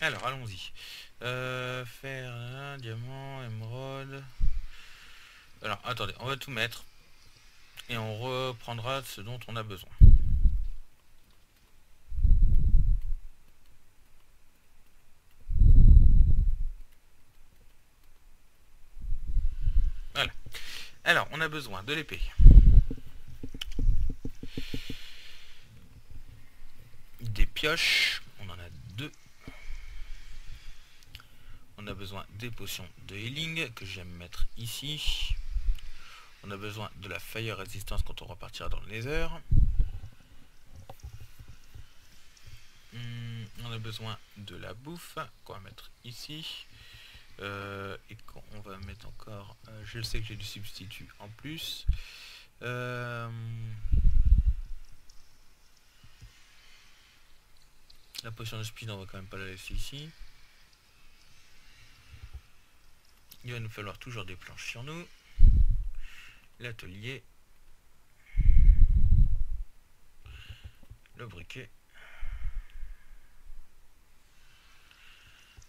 Alors, allons-y. Euh, faire un diamant, émeraude. Alors, attendez, on va tout mettre. Et on reprendra ce dont on a besoin. Voilà. Alors, on a besoin de l'épée. Des pioches. On en a deux. On a besoin des potions de healing que j'aime mettre ici. On a besoin de la fire résistance quand on repartira dans le nether. Hmm, on a besoin de la bouffe qu'on va mettre ici. Euh, et qu'on va mettre encore... Euh, je sais que j'ai du substitut en plus. Euh, la potion de speed, on va quand même pas la laisser ici. Il va nous falloir toujours des planches sur nous. L'atelier. Le briquet.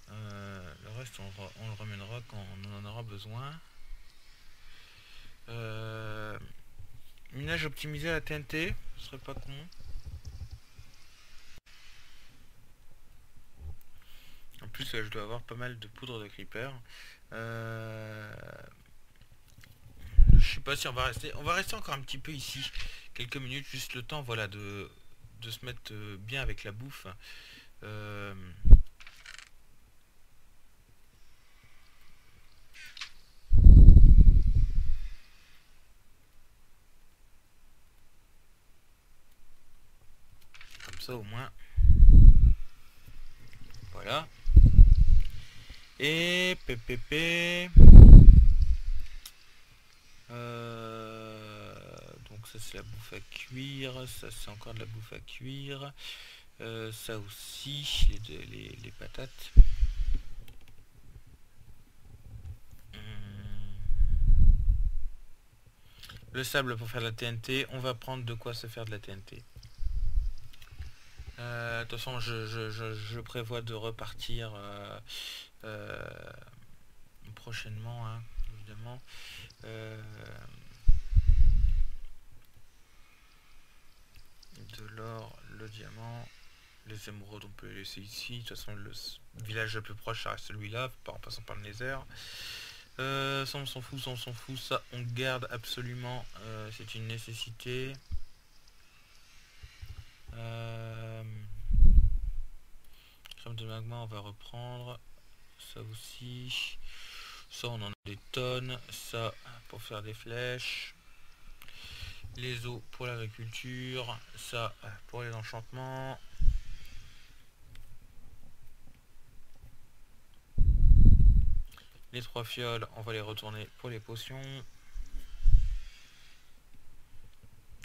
Euh, le reste, on, le ramènera quand on en aura besoin. Euh, minage optimisé à la TNT, ce serait pas con. En plus, je dois avoir pas mal de poudre de creeper. Euh, je sais pas si on va rester. On va rester encore un petit peu ici. Quelques minutes, juste le temps voilà, de, de se mettre euh, bien avec la bouffe. Euh, Comme ça au moins. Voilà. Et PPP. Euh, donc ça c'est la bouffe à cuire, ça c'est encore de la bouffe à cuire. Euh, ça aussi, les, les, patates. Hmm. Le sable pour faire la TNT, on va prendre de quoi se faire de la TNT. Euh, de toute façon, je, prévois de repartir prochainement, hein, évidemment. Euh, de l'or, le diamant, les émeraudes on peut les laisser ici. De toute façon le village le plus proche ça reste celui-là, en passant par le nether. Euh, ça on s'en fout, ça on s'en fout, ça on garde absolument, euh, c'est une nécessité. Euh, de magma on va reprendre, ça aussi. Ça, on en a des tonnes. Ça, pour faire des flèches. Les os pour l'agriculture. Ça, pour les enchantements. Les trois fioles, on va les retourner pour les potions.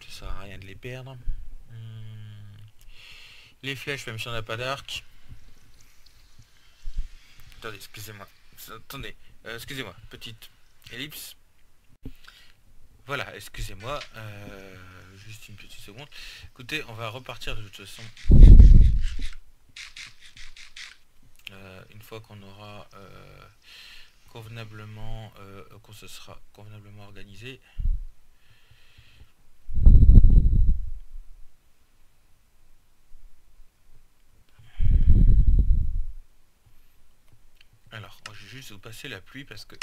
Ça sert à rien de les perdre. Hmm. Les flèches, même si on n'a pas d'arc. Attendez, excusez-moi. Attendez, euh, excusez-moi, petite ellipse. Voilà, excusez-moi, euh, juste une petite seconde. Écoutez, on va repartir de toute façon. Euh, une fois qu'on aura convenablement, qu'on se sera convenablement organisé. Alors, je vais juste vous passer la pluie parce que...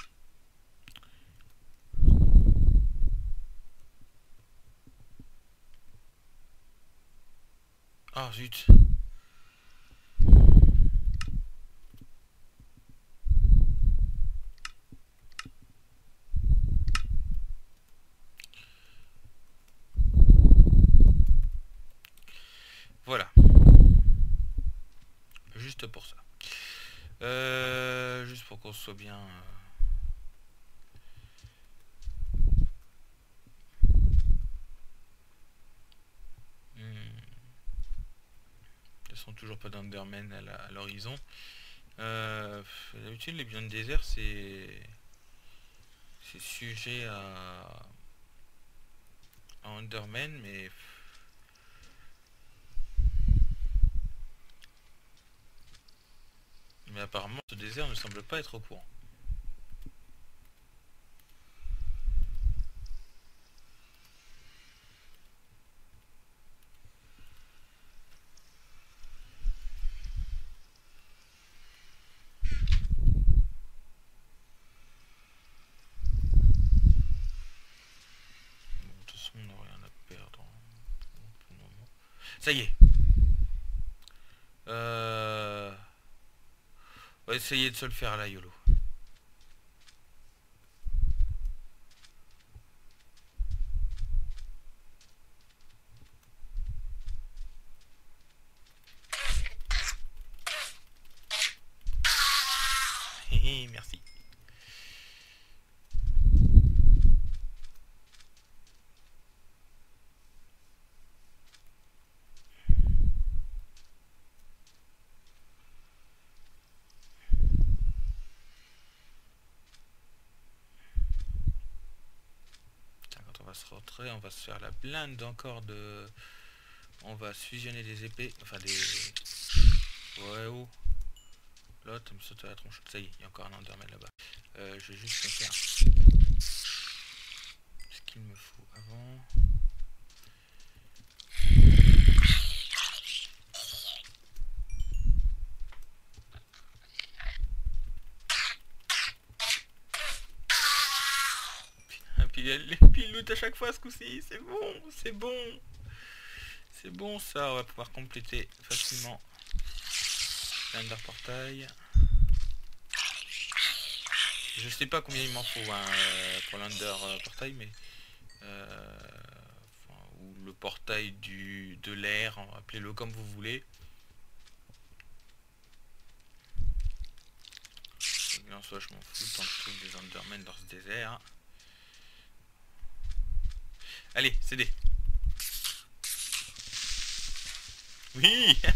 Ah zut Voilà. Juste pour ça. Euh, juste pour qu'on bien... Euh. Hmm. Sont toujours pas d'Underman à l'horizon. Euh, D'habitude, les biomes désert, c'est... Sujet à... à Underman, mais... Apparemment, ce désert ne semble pas être au courant. Ça y est. Euh... On va essayer de se le faire à la YOLO. Merci. se on va se faire la blinde encore de... On va fusionner des épées, enfin des... Ouais, oh. L'autre me saute à la tronche. Ça y est, il y a encore un Enderman là-bas. Euh, je vais juste me faire ce qu'il me faut avant. Les pilotes à chaque fois ce coup-ci. C'est bon, c'est bon. C'est bon ça, on va pouvoir compléter facilement l'under portail. Je sais pas combien il m'en faut hein, euh, pour l'under euh, portail, mais euh, ou le portail du de l'air, appelez-le comme vous voulez. En soit, je m'en fous tant que je trouve des Endermen dans ce désert. Allez, CD. Oui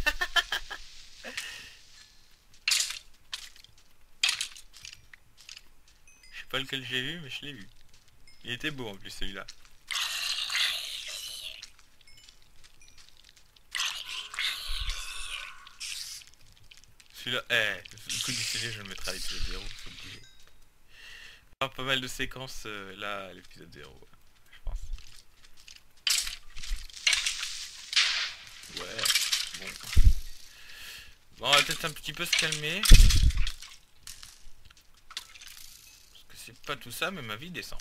Je sais pas lequel j'ai vu, mais je l'ai vu. Il était beau en plus celui-là. Celui-là, eh, le coup du CD, je le mettrai à l'épisode 0, c'est obligé. Pas mal de séquences euh, là, l'épisode 0. Bon, on va peut-être un petit peu se calmer. Parce que c'est pas tout ça, mais ma vie descend.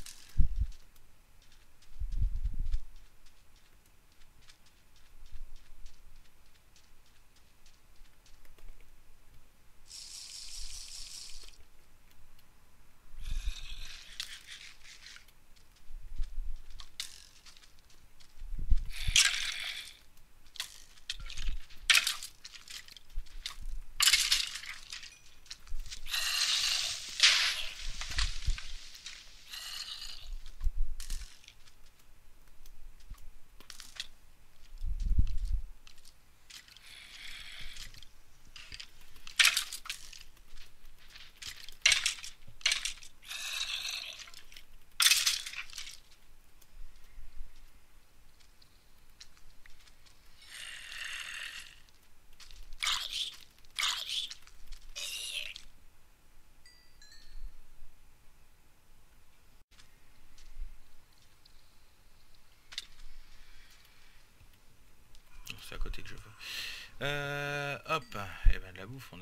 à côté que je veux. Euh, hop, et eh ben la bouffe, on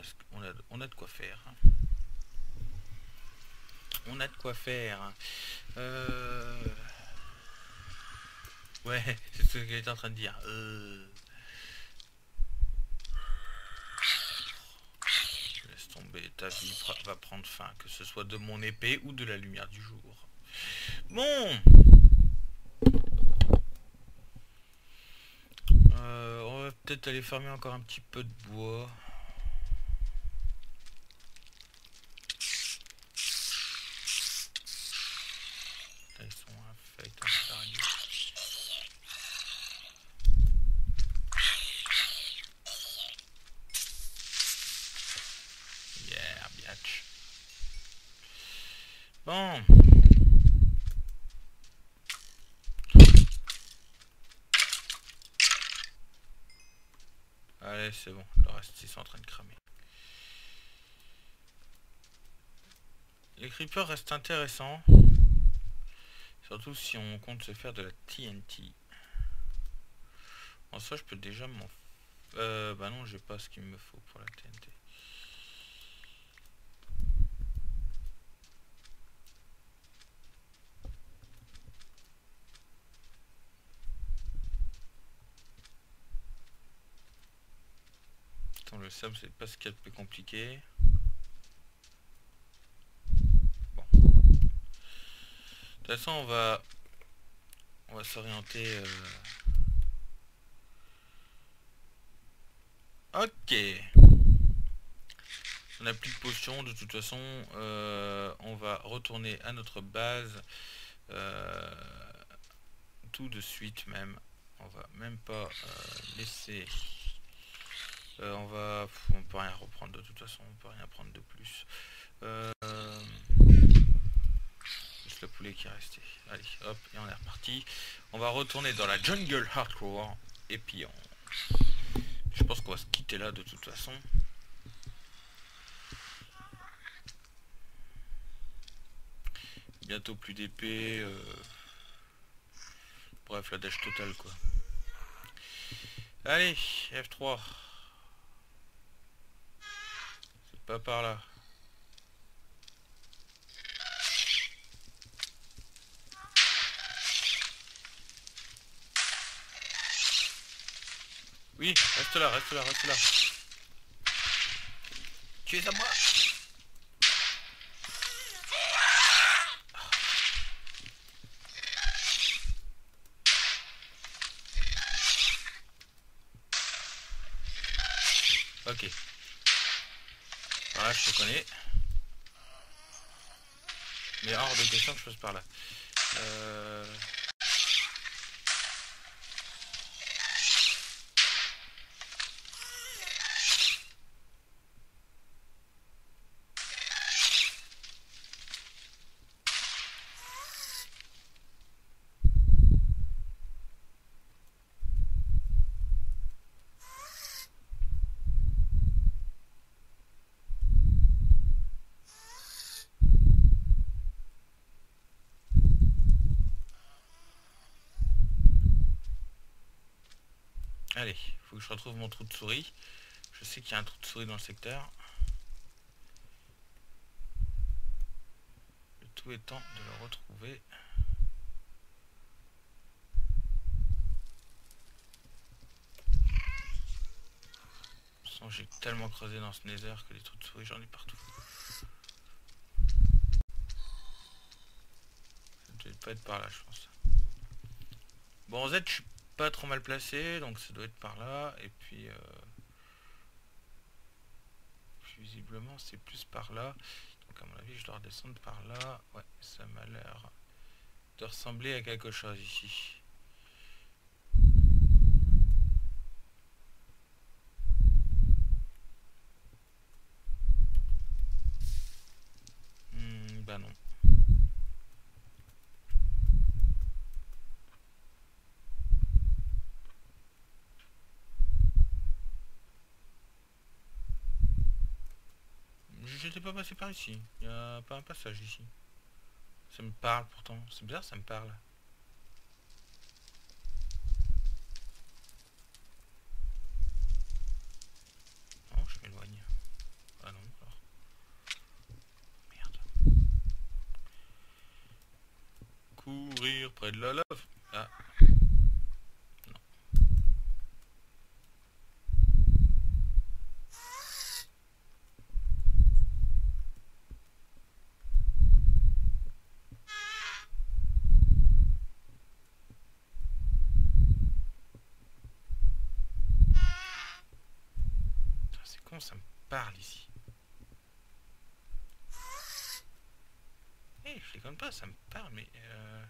a, de quoi faire. On a de quoi faire. Euh... Ouais, c'est ce qu'elle est en train de dire. Euh... Laisse tomber, ta vie va prendre fin, que ce soit de mon épée ou de la lumière du jour. Bon peut-être aller fermer encore un petit peu de bois. Là, ils sont infects en Yeah, biatch. Bon. c'est bon. Le reste, ils sont en train de cramer. les creepers restent intéressants. Surtout si on compte se faire de la TNT. En soi, je peux déjà m'en... Euh, bah non, j'ai pas ce qu'il me faut pour la TNT. Attends, le sable, c'est pas ce qu'il y a de plus compliqué. Bon. De toute façon, on va... On va s'orienter... Euh, Ok. On n'a plus de potions, de toute façon, euh, on va retourner à notre base euh, tout de suite même. On va même pas laisser... on va... On peut rien reprendre de toute façon, on peut rien prendre de plus. Le poulet qui est resté. Allez, hop, et on est reparti. On va retourner dans la jungle hardcore. Et puis on... Je pense qu'on va se quitter là de toute façon. Bientôt plus d'épée. Euh, bref, la dash totale quoi. Allez, F3. C'est pas par là. Oui, reste là, reste là, reste là. Tu es à moi Ok. Voilà, je te connais. Mais hors de question que je passe par là. Euh... Allez, faut que je retrouve mon trou de souris. Je sais qu'il y a un trou de souris dans le secteur. Le tout étant de le retrouver. j'ai tellement creusé dans ce nether que les trous de souris j'en ai partout. Ça ne devait pas être par là je pense. Bon Z je suis pas trop mal placé, donc ça doit être par là. Et puis, euh, visiblement, c'est plus par là. Donc à mon avis, je dois redescendre par là. Ouais, ça m'a l'air de ressembler à quelque chose ici. Hmm, bah non. J'étais pas passé par ici. Il n'y a pas un passage ici. Ça me parle pourtant. C'est bizarre, ça me parle. Non, je m'éloigne. Ah non, alors. Merde. Courir près de la lave. Ah. Ça me parle ici Eh, je déconne pas, ça me parle, mais... Euh...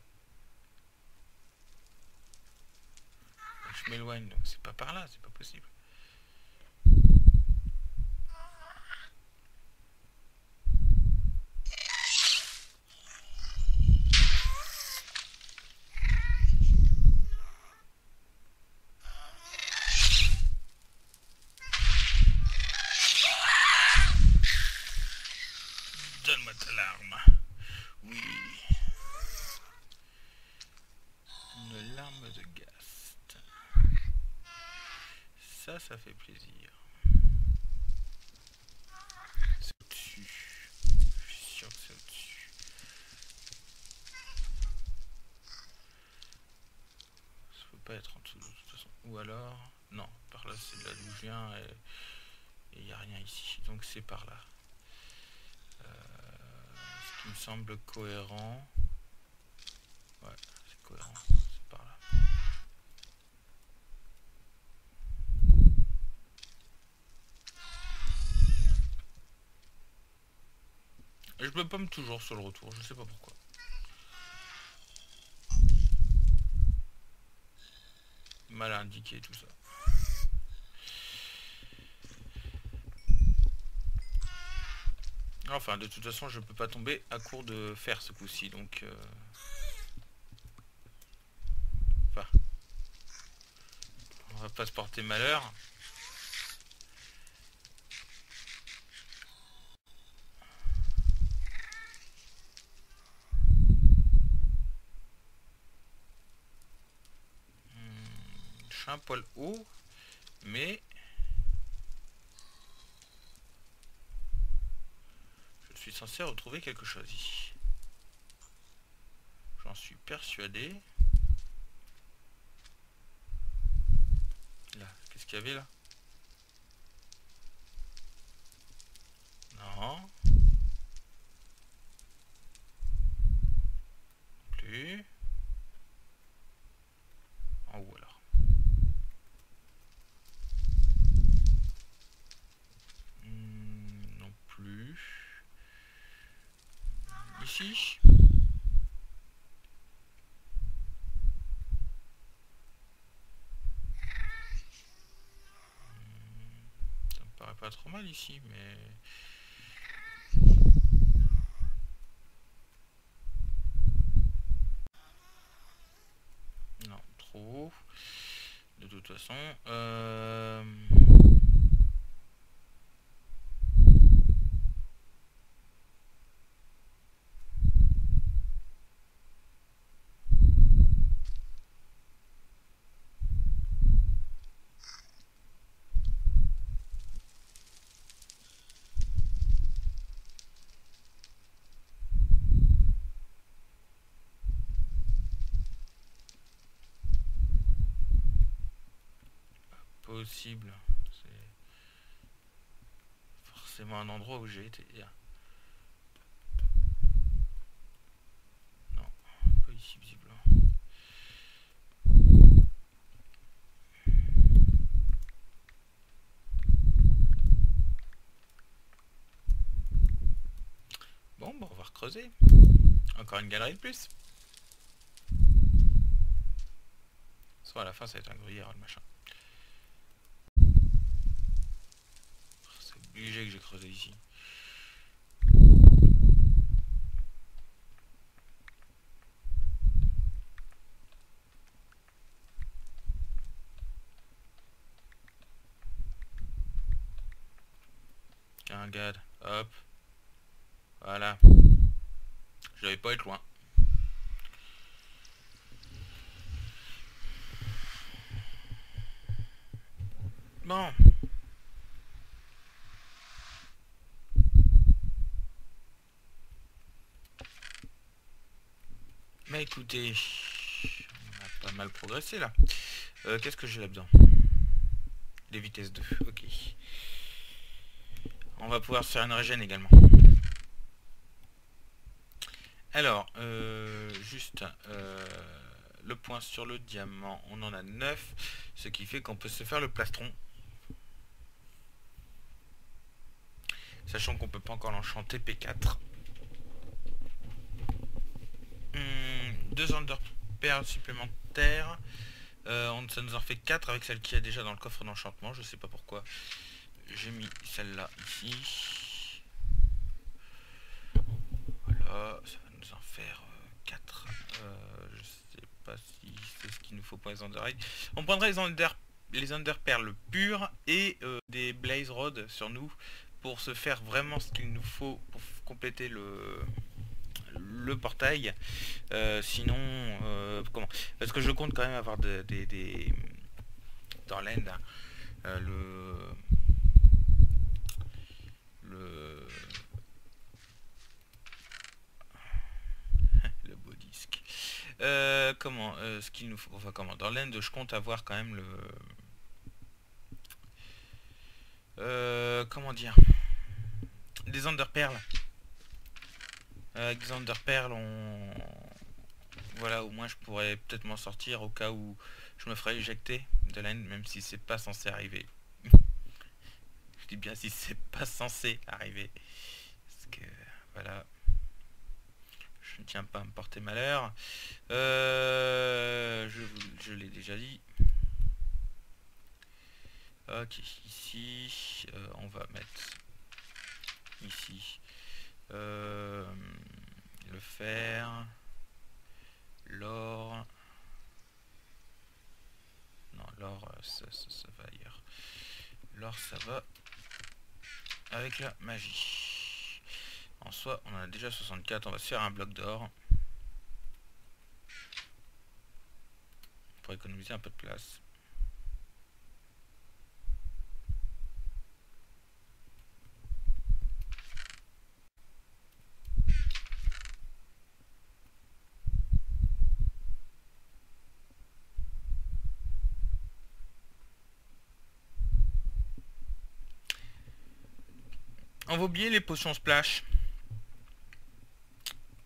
Je m'éloigne, donc c'est pas par là, c'est pas possible. Ça, ça fait plaisir. C'est au-dessus. Je suis sûr que c'est au-dessus. Ça peut pas être en dessous de toute façon. Ou alors... Non, par là c'est là d'où je viens et il n'y a rien ici. Donc c'est par là. Euh, ce qui me semble cohérent. Ouais, c'est cohérent. C'est par là. Et je me pomme toujours sur le retour, je sais pas pourquoi. Mal indiqué tout ça. Enfin, de toute façon, je peux pas tomber à court de fer ce coup-ci, donc... Euh... Enfin... On va pas se porter malheur. Un poil haut, mais Je suis censé retrouver quelque chose ici. J'en suis persuadé. Là, qu'est-ce qu'il y avait là? Non. Plus. En haut alors. Ça me paraît pas trop mal ici, mais... Non, trop. De toute façon... Euh... possible. C'est forcément un endroit où j'ai été. Non, pas ici visiblement. Bon, bon, on va recreuser. Encore une galerie de plus. Soit à la fin, ça va être un gruyère, le machin. Obligé que j'ai creusé ici. Un gars, hop. Voilà. Je vais pas être loin. Bon. Mais on a pas mal progressé là. Euh, qu'est-ce que j'ai là-dedans? Les vitesses 2, ok. On va pouvoir se faire une régène également. Alors, euh, juste euh, le point sur le diamant, on en a 9, ce qui fait qu'on peut se faire le plastron. Sachant qu'on peut pas encore l'enchanter P4. Deux underperles supplémentaires. Euh, ça nous en fait 4 avec celle qui est déjà dans le coffre d'enchantement. Je sais pas pourquoi j'ai mis celle-là ici. Voilà, ça va nous en faire 4. Euh, euh, je sais pas si c'est ce qu'il nous faut pour les under On prendrait les under les pures et des blaze rods sur nous pour se faire vraiment ce qu'il nous faut pour compléter le le portail. Euh, sinon, euh, comment? Parce que je compte quand même avoir des... dans l'end euh, le le le beau disque. Comment Ce qu'il nous faut, enfin comment? Dans l'end, je compte avoir quand même le comment dire? Des underperles. Avec des underperles, on voilà, au moins je pourrais peut-être m'en sortir au cas où je me ferais éjecter de l'end, même si c'est pas censé arriver. je dis bien si c'est pas censé arriver. Parce que voilà. Je ne tiens pas à me porter malheur. Euh, je, je l'ai déjà dit. Ok, ici, euh, on va mettre ici euh, le fer, l'or. Non, l'or, euh, ça, va ailleurs. L'or, ça va avec la magie. En soi, on a déjà 64. On va se faire un bloc d'or. Pour économiser un peu de place. On va oublier les potions splash.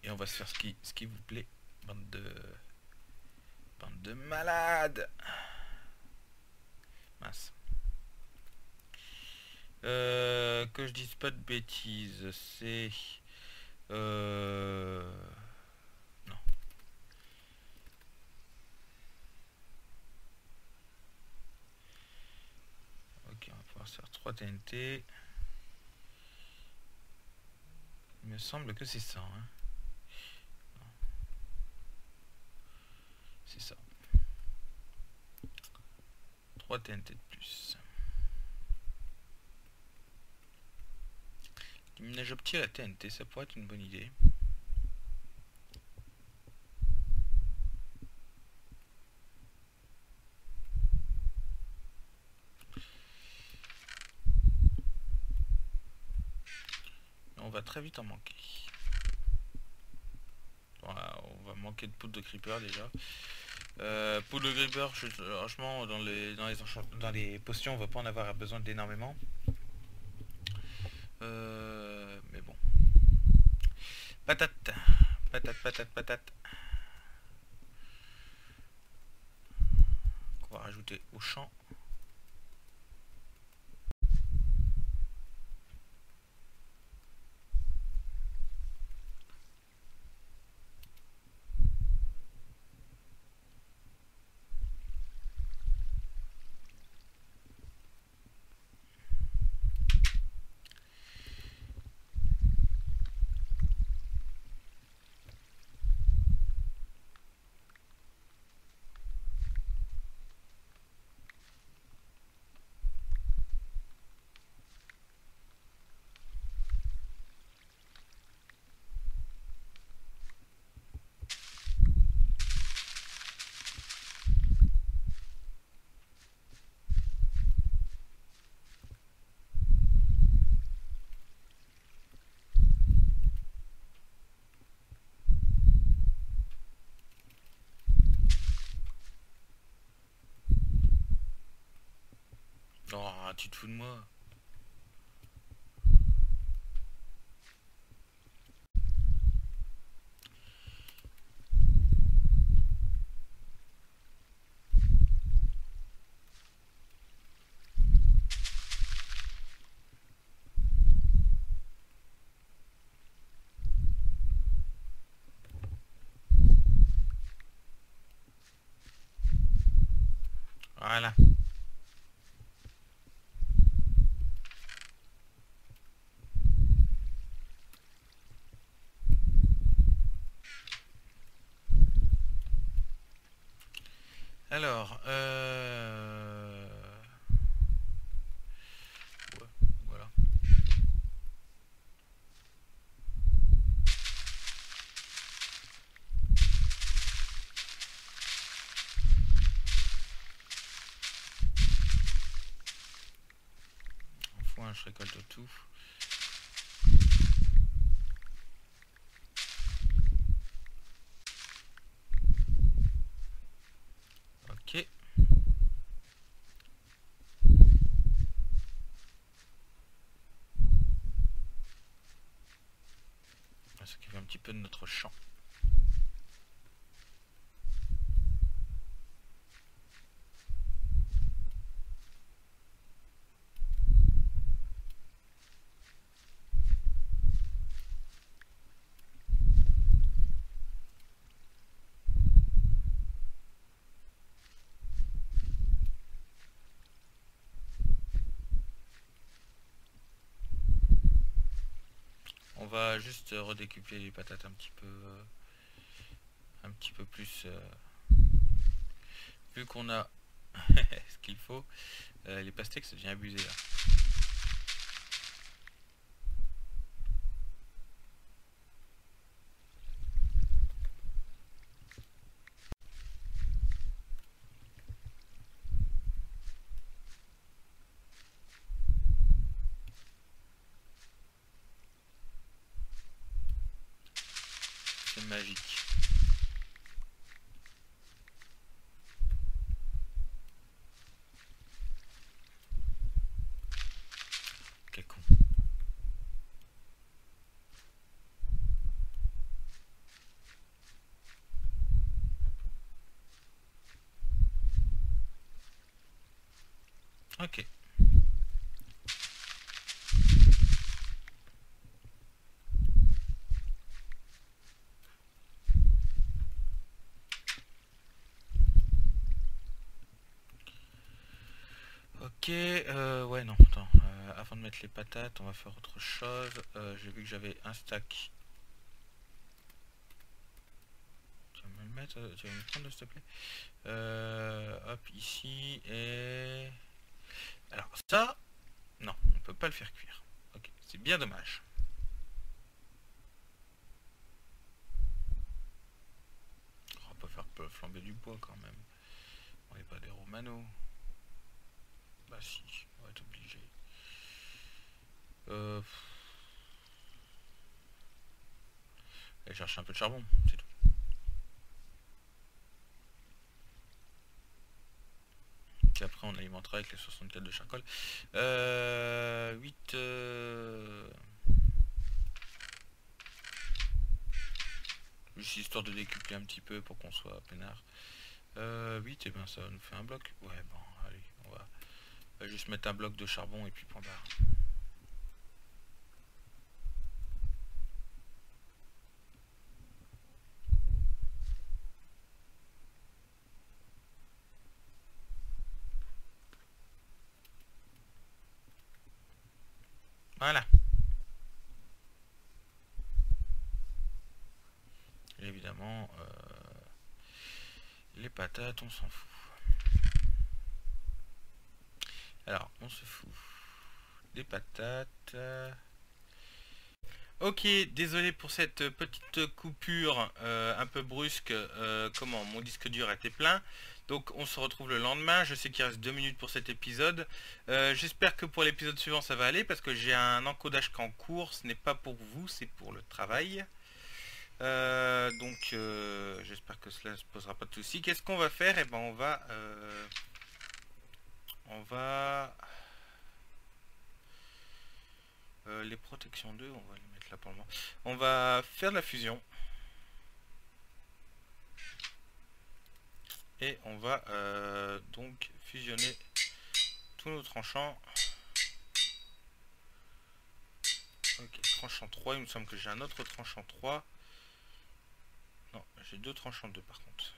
Et on va se faire ce qui, ce qui vous plaît. Bande de... Bande de malades. Mince. Euh, que je dise pas de bêtises, c'est... Euh... Non. Ok, on va pouvoir faire 3 TNT. Il me semble que c'est ça. Hein. C'est ça. 3 TNT de plus. J'obtiens la TNT, ça pourrait être une bonne idée. Très vite en manquer. On va manquer de poudre de creeper déjà. Euh, poudre de creeper, franchement, dans les, dans, les dans les potions, on va pas en avoir besoin d'énormément. Euh, mais bon. Patate. Patate, patate, patate. On va rajouter au champ. Oh, tu te fous de moi Voilà. Alors, euh... voilà. coin, je récolte tout. Ok. Ce qui fait un petit peu de notre champ. On juste redécupler les patates un petit peu euh, un petit peu plus euh, vu qu'on a ce qu'il faut euh, les pastèques ça devient abusé là magique Quel con. Ok. Ok, euh, ouais non, attends, euh, avant de mettre les patates, on va faire autre chose. Euh, J'ai vu que j'avais un stack. Tu vas me le mettre, s'il te plaît? Hop, ici, et... Alors ça, non, on peut pas le faire cuire. Ok, c'est bien dommage. On peut faire flamber du bois quand même. On n'est pas des romanos. Bah si, on va être obligé. Euh... Aller chercher un peu de charbon, c'est tout. Puis après on alimentera avec les 64 de charcoal. Euh... 8... Euh... Juste histoire de décupler un petit peu pour qu'on soit peinard. Euh, 8, et bien ça nous fait un bloc. Ouais, bon, allez, on va, on va juste mettre un bloc de charbon et puis point barre. Voilà. Évidemment, euh, les patates, on s'en fout. Alors, on se fout des patates. Ok, désolé pour cette petite coupure euh, un peu brusque. Euh, comment Mon disque dur était plein. Donc on se retrouve le lendemain. Je sais qu'il reste deux minutes pour cet épisode. Euh, J'espère que pour l'épisode suivant ça va aller parce que j'ai un encodage qu'en cours. Ce n'est pas pour vous, c'est pour le travail. Donc j'espère que cela ne se posera pas de soucis. Qu'est-ce qu'on va faire? Eh ben on va... on va... euh, les protections 2, on va les mettre là pour le moment. On va faire de la fusion. Et on va euh, donc fusionner tous nos tranchants. Ok, tranchant 3, il me semble que j'ai un autre tranchant 3. Non, j'ai deux tranchants 2 par contre.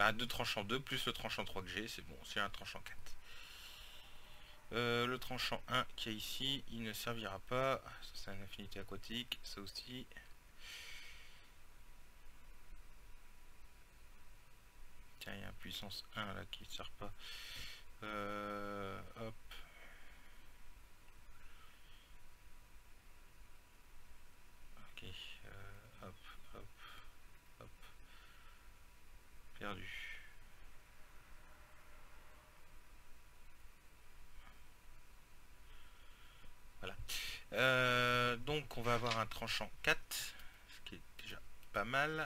Bah, deux tranchants 2 plus le tranchant 3 que j'ai, c'est bon, c'est un tranchant 4. Euh, le tranchant 1 qui est ici, il ne servira pas. Ça c'est une infinité aquatique, ça aussi. Tiens, il y a un puissance 1 là qui ne sert pas. Euh, hop. perdu. Voilà. Euh, donc on va avoir un tranchant 4, ce qui est déjà pas mal.